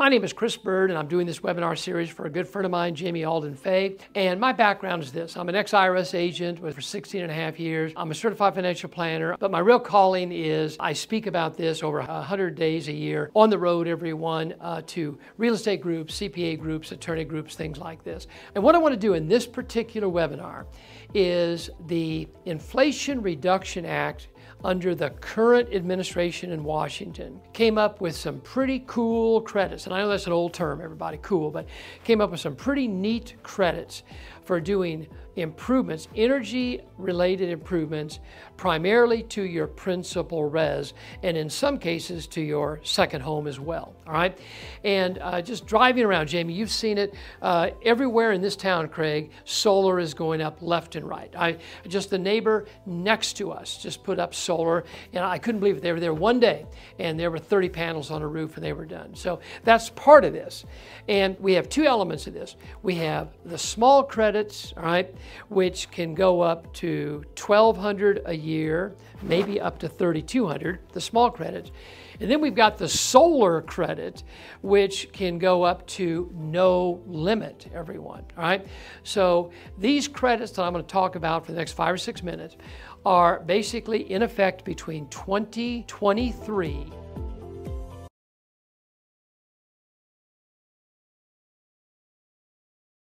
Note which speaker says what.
Speaker 1: My name is Chris Bird, and I'm doing this webinar series for a good friend of mine, Jamie Alden Fay. And my background is this I'm an ex IRS agent for 16 and a half years. I'm a certified financial planner, but my real calling is I speak about this over 100 days a year on the road, everyone, uh, to real estate groups, CPA groups, attorney groups, things like this. And what I want to do in this particular webinar is the Inflation Reduction Act under the current administration in Washington came up with some pretty cool credits. And I know that's an old term, everybody, cool, but came up with some pretty neat credits for doing improvements, energy related improvements, primarily to your principal res, and in some cases to your second home as well. All right. And uh, just driving around, Jamie, you've seen it uh, everywhere in this town, Craig. Solar is going up left and right. I just the neighbor next to us just put up solar, and I couldn't believe it. They were there one day, and there were 30 panels on a roof, and they were done. So that's part of this. And we have two elements of this. We have the small credits, all right, which can go up to 1,200 a year, maybe up to 3,200, the small credits. And then we've got the solar credit, which can go up to no limit, everyone. All right. So these credits that I'm going to talk about for the next five or six minutes are basically in effect between 2023